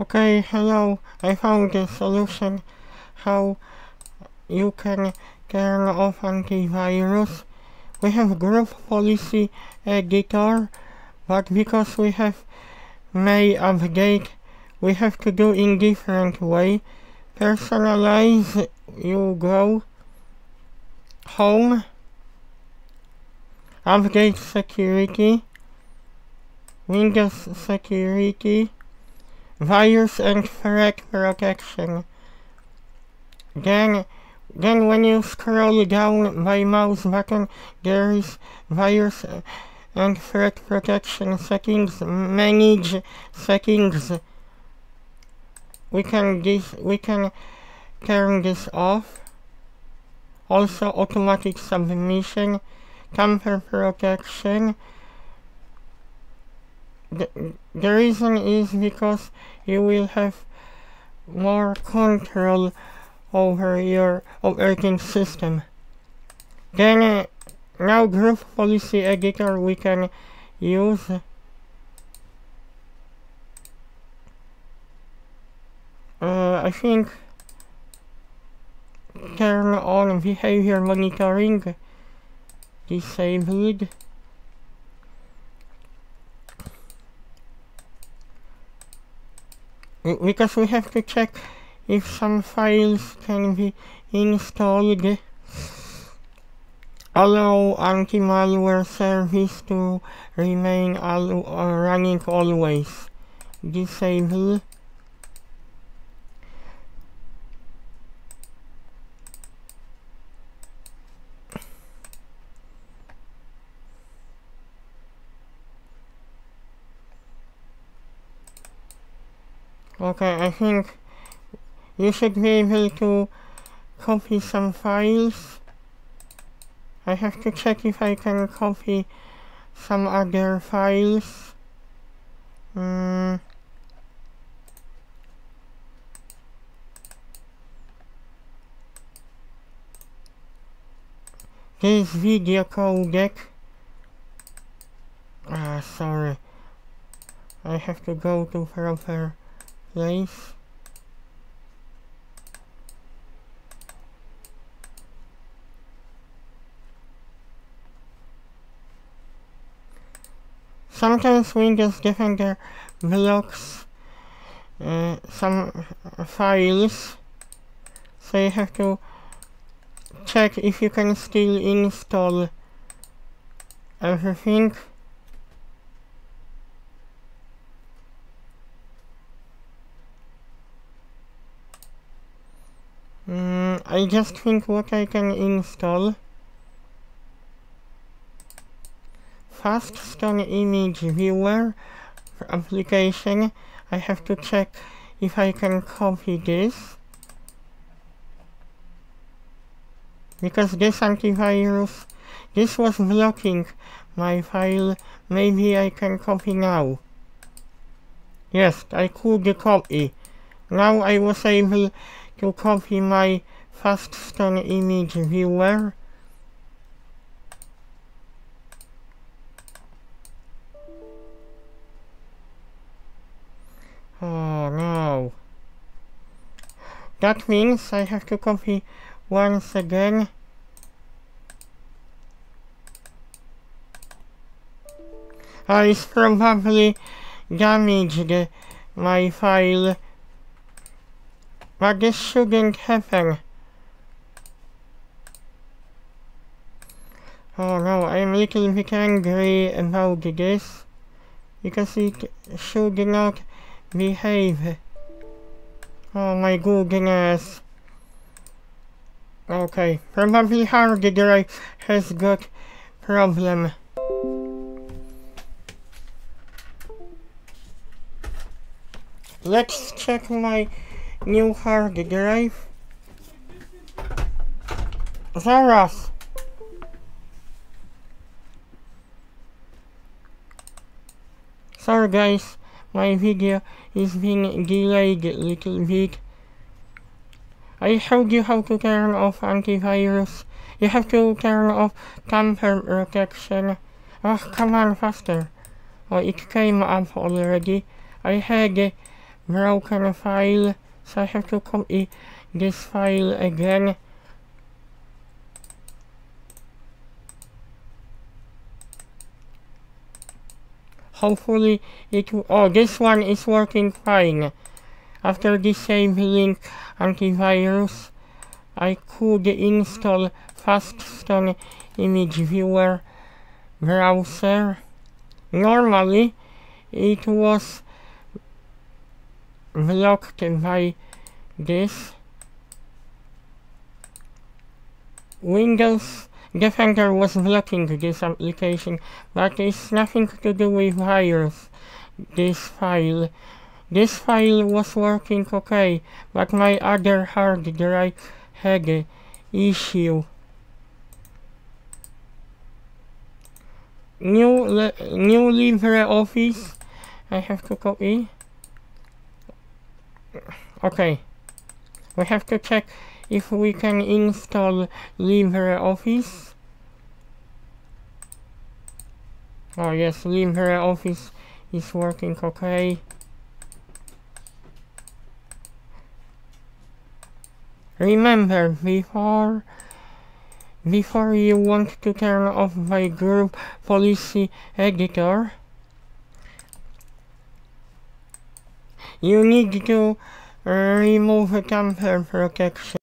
Okay, hello, I found the solution. How you can turn off antivirus. We have group policy editor, but because we have may update, we have to do in different way. Personalize, you go home, update security, Windows security, virus and threat protection. Then, then when you scroll down by mouse button, there is virus and threat protection settings, manage settings. We can this, we can turn this off. Also automatic submission, tamper protection. The, reason is because you will have more control over your operating system. Then uh, now group policy editor we can use uh, I think turn on behavior monitoring disabled because we have to check if some files can be installed. Allow anti-malware service to remain al uh, running always. Disable Okay, I think you should be able to copy some files. I have to check if I can copy some other files. Mm. This video codec. Ah, sorry. I have to go to proper place. Sometimes Windows Defender blocks uh, some files, so you have to check if you can still install everything. Mm, I just think what I can install. Faststone image viewer application. I have to check if I can copy this. Because this antivirus, this was blocking my file. Maybe I can copy now. Yes, I could copy. Now I was able to copy my scan image viewer. Oh no. That means I have to copy once again. I probably damaged my file but this shouldn't happen. Oh no, I'm a little bit angry about this. Because it should not behave. Oh my goodness. Okay, probably hard drive has got problem. Let's check my new hard drive. Zaraz. Sorry guys, my video is being delayed a little bit. I showed you how to turn off antivirus. You have to turn off tamper protection. Oh, come on, faster. Oh, it came up already. I had a broken file, so I have to copy this file again. Hopefully it, oh this one is working fine. After disabling antivirus, I could install Faststone Image Viewer browser. Normally, it was blocked by this. Windows Defender was blocking this application, but it's nothing to do with virus. This file. This file was working okay, but my other hard drive had issue. New new LibreOffice. I have to copy. Okay. We have to check if we can install LibreOffice. Oh yes, LibreOffice is working okay. Remember, before before you want to turn off my group policy editor, you need to remove tamper protection.